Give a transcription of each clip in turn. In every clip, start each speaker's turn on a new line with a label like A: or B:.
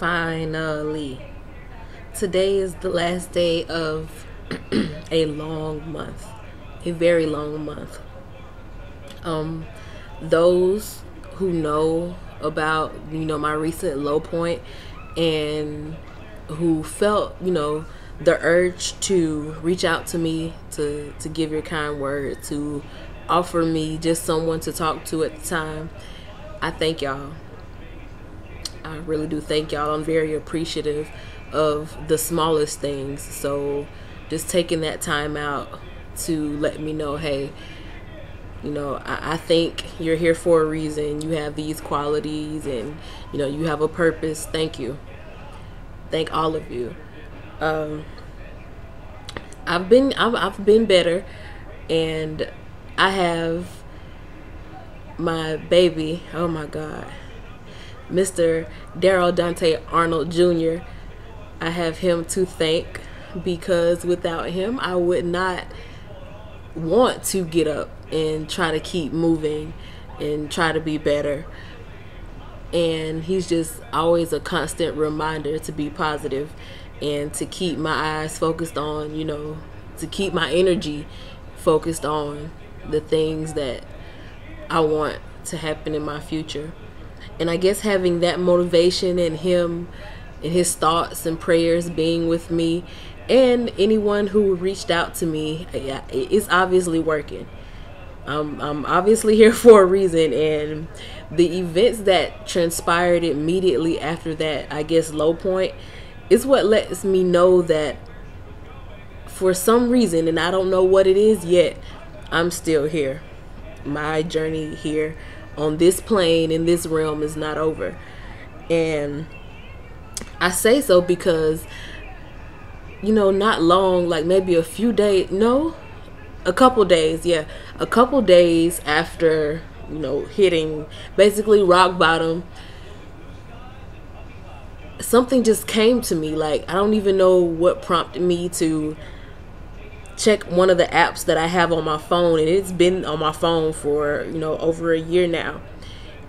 A: Finally. Today is the last day of a long month. A very long month. Um those who know about, you know, my recent low point and who felt, you know, the urge to reach out to me to to give your kind word to offer me just someone to talk to at the time. I thank y'all. I really do thank y'all. I'm very appreciative of the smallest things. So just taking that time out to let me know, hey, you know, I, I think you're here for a reason. You have these qualities and, you know, you have a purpose. Thank you. Thank all of you. Um, I've been I've, I've been better and I have my baby. Oh my God. Mr. Daryl Dante Arnold Jr. I have him to thank because without him, I would not want to get up and try to keep moving and try to be better. And he's just always a constant reminder to be positive and to keep my eyes focused on, you know, to keep my energy focused on the things that I want to happen in my future. And I guess having that motivation and him and his thoughts and prayers being with me and anyone who reached out to me it's obviously working. I'm, I'm obviously here for a reason and the events that transpired immediately after that, I guess, low point is what lets me know that for some reason, and I don't know what it is yet, I'm still here. My journey here on this plane in this realm is not over. And I say so because, you know, not long, like maybe a few days, no, a couple days, yeah, a couple days after, you know, hitting basically rock bottom, something just came to me. Like, I don't even know what prompted me to check one of the apps that I have on my phone, and it's been on my phone for, you know, over a year now.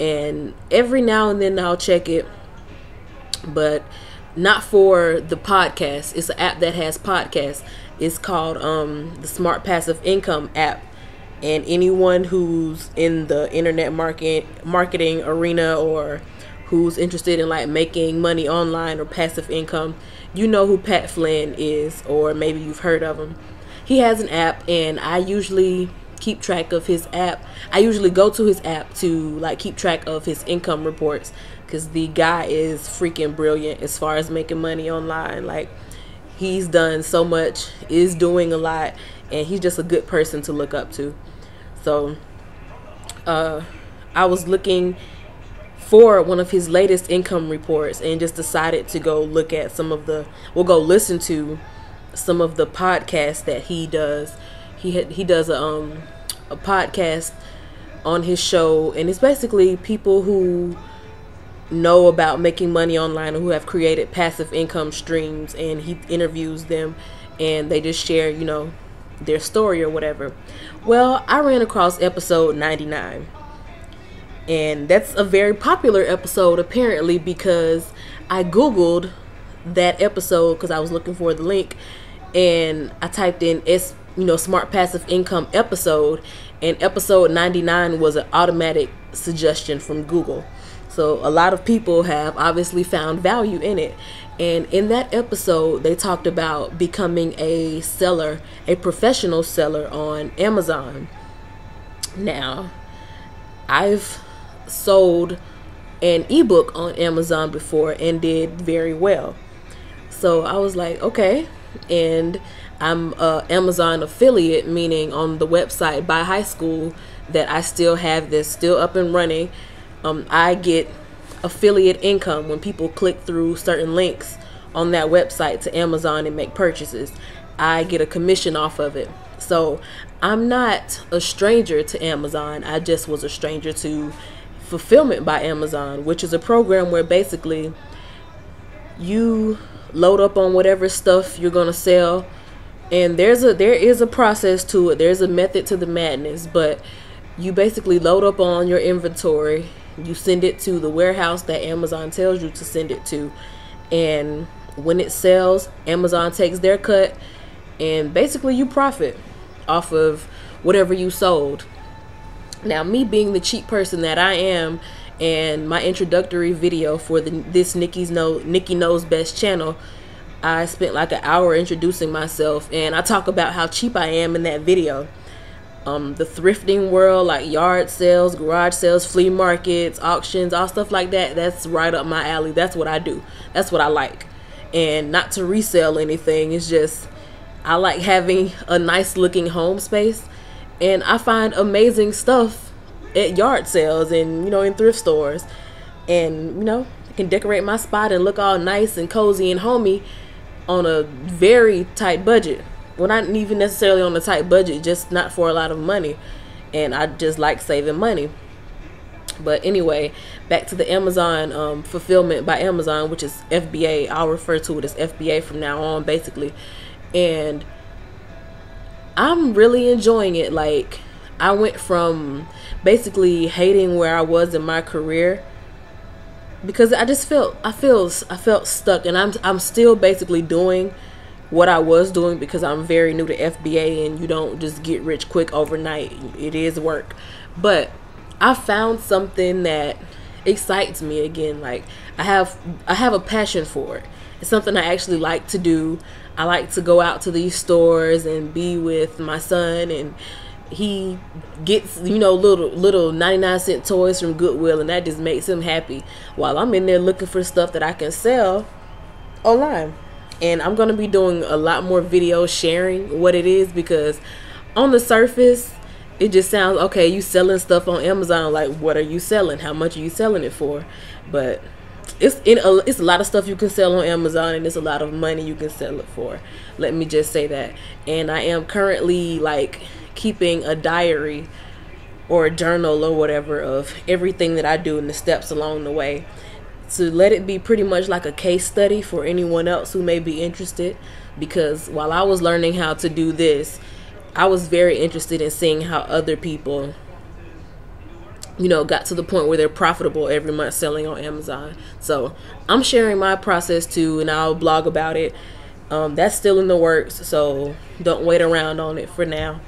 A: And every now and then I'll check it, but not for the podcast. It's an app that has podcasts. It's called um, the Smart Passive Income app. And anyone who's in the internet market marketing arena or who's interested in like making money online or passive income, you know who Pat Flynn is, or maybe you've heard of him. He has an app, and I usually keep track of his app. I usually go to his app to like keep track of his income reports because the guy is freaking brilliant as far as making money online. Like he's done so much, is doing a lot, and he's just a good person to look up to. So, uh, I was looking for one of his latest income reports and just decided to go look at some of the we'll go listen to some of the podcasts that he does. He he does a um a podcast on his show and it's basically people who know about making money online or who have created passive income streams and he interviews them and they just share you know their story or whatever. Well i ran across episode 99 and that's a very popular episode apparently because I googled that episode because I was looking for the link and I typed in S you know smart passive income episode and episode 99 was an automatic suggestion from Google. So a lot of people have obviously found value in it. And in that episode, they talked about becoming a seller, a professional seller on Amazon. Now, I've sold an ebook on Amazon before and did very well. So I was like, okay. And I'm a Amazon affiliate, meaning on the website by high school that I still have this still up and running. Um, I get affiliate income when people click through certain links on that website to Amazon and make purchases. I get a commission off of it. So I'm not a stranger to Amazon. I just was a stranger to Fulfillment by Amazon, which is a program where basically you load up on whatever stuff you're to sell and there's a there is a process to it. There's a method to the madness, but you basically load up on your inventory You send it to the warehouse that Amazon tells you to send it to. And when it sells, Amazon takes their cut and basically you profit off of whatever you sold. Now, me being the cheap person that I am, and my introductory video for the this Nikki's know Nikki knows best channel, I spent like an hour introducing myself, and I talk about how cheap I am in that video. Um, the thrifting world, like yard sales, garage sales, flea markets, auctions, all stuff like that. That's right up my alley. That's what I do. That's what I like. And not to resell anything. It's just I like having a nice looking home space and I find amazing stuff at yard sales and you know in thrift stores. And you know I can decorate my spot and look all nice and cozy and homey on a very tight budget. Well not even necessarily on a tight budget just not for a lot of money. And I just like saving money. But anyway back to the Amazon um, fulfillment by Amazon which is FBA I'll refer to it as FBA from now on basically. And I'm really enjoying it. Like, I went from basically hating where I was in my career because I just felt I feel I felt stuck, and I'm I'm still basically doing what I was doing because I'm very new to FBA, and you don't just get rich quick overnight. It is work, but I found something that excites me again. Like I have I have a passion for it. It's something I actually like to do. I like to go out to these stores and be with my son and he gets you know little little 99 cent toys from Goodwill and that just makes him happy. While I'm in there looking for stuff that I can sell online. And I'm going to be doing a lot more videos sharing what it is because on the surface it just sounds okay you selling stuff on Amazon like what are you selling? How much are you selling it for? But it's in a, it's a lot of stuff you can sell on Amazon and it's a lot of money you can sell it for. Let me just say that. And I am currently like keeping a diary or a journal or whatever of everything that I do and the steps along the way to let it be pretty much like a case study for anyone else who may be interested because while I was learning how to do this, I was very interested in seeing how other people you know, got to the point where they're profitable every month selling on Amazon. So I'm sharing my process too, and I'll blog about it. Um, that's still in the works, so don't wait around on it for now.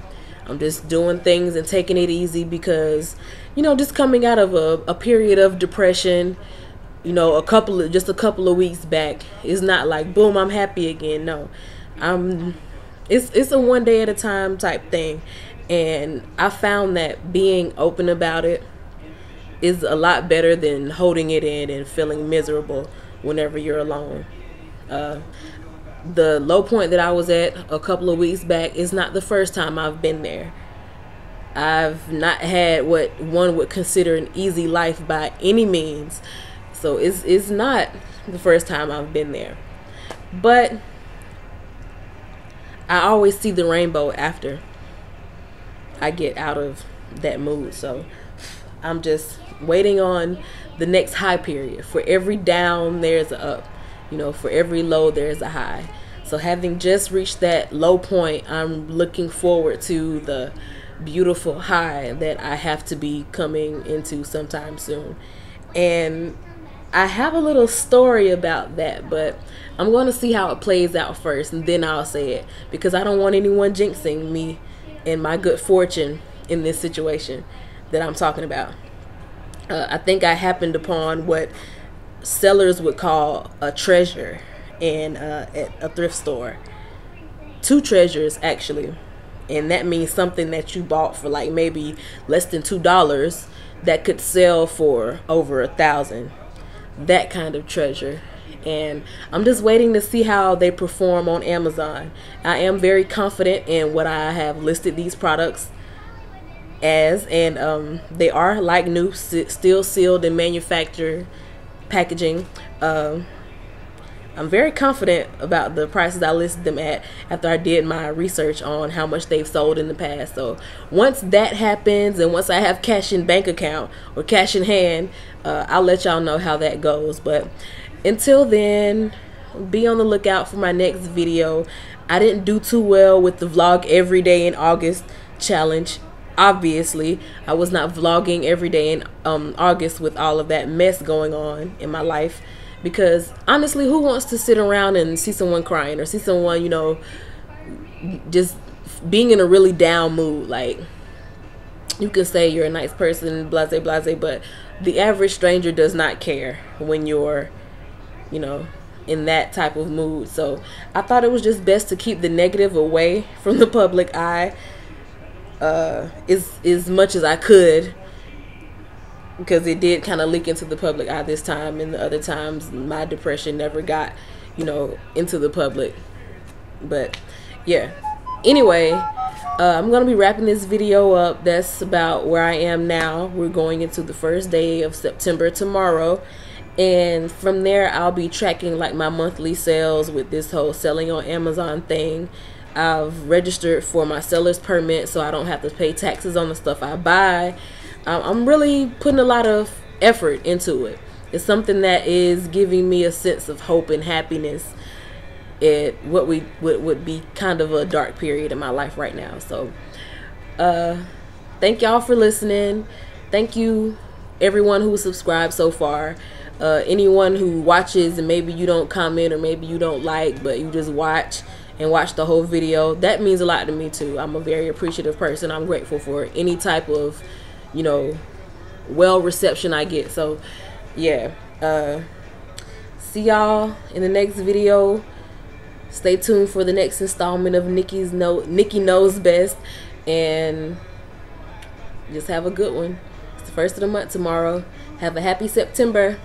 A: I'm just doing things and taking it easy because, you know, just coming out of a, a period of depression, you know, a couple of just a couple of weeks back, it's not like boom, I'm happy again. No, I'm. It's it's a one day at a time type thing, and I found that being open about it is a lot better than holding it in and feeling miserable whenever you're alone. Uh, the low point that I was at a couple of weeks back is not the first time I've been there. I've not had what one would consider an easy life by any means. So it's it's not the first time I've been there. But I always see the rainbow after I get out of that mood. So I'm just waiting on the next high period. For every down, there's a up. You know, for every low, there's a high. So having just reached that low point, I'm looking forward to the beautiful high that I have to be coming into sometime soon. And I have a little story about that, but I'm going to see how it plays out first and then I'll say it because I don't want anyone jinxing me and my good fortune in this situation that I'm talking about uh, I think I happened upon what sellers would call a treasure in uh, at a thrift store. Two treasures actually, and that means something that you bought for like maybe less than two dollars that could sell for over a thousand. That kind of treasure. And I'm just waiting to see how they perform on Amazon. I am very confident in what I have listed these products as and um, they are like new still sealed and manufactured packaging. Um, i'm very confident about the prices i listed them at after i did my research on how much they've sold in the past. So once that happens and once i have cash in bank account or cash in hand uh, i'll let y'all know how that goes. But until then be on the lookout for my next video. I didn't do too well with the vlog every day in august challenge obviously I was not vlogging every day in um, August with all of that mess going on in my life. Because honestly who wants to sit around and see someone crying or see someone you know just being in a really down mood? Like you can say you're a nice person blase blase but the average stranger does not care when you're you know in that type of mood. So i thought it was just best to keep the negative away from the public eye uh as as much as i could because it did kind of leak into the public eye this time and the other times my depression never got you know into the public but yeah anyway uh, I'm gonna be wrapping this video up. That's about where I am now. We're going into the first day of September tomorrow. And from there, I'll be tracking like my monthly sales with this whole selling on Amazon thing. I've registered for my seller's permit so I don't have to pay taxes on the stuff I buy. Um, I'm really putting a lot of effort into it. It's something that is giving me a sense of hope and happiness it what we would, would be kind of a dark period in my life right now so uh thank y'all for listening thank you everyone who subscribed so far uh anyone who watches and maybe you don't comment or maybe you don't like but you just watch and watch the whole video. That means a lot to me too. I'm a very appreciative person. I'm grateful for any type of you know well reception i get. So yeah. Uh see y'all in the next video. Stay tuned for the next installment of Nikki's No Nikki Knows Best. And just have a good one. It's the first of the month tomorrow. Have a happy September.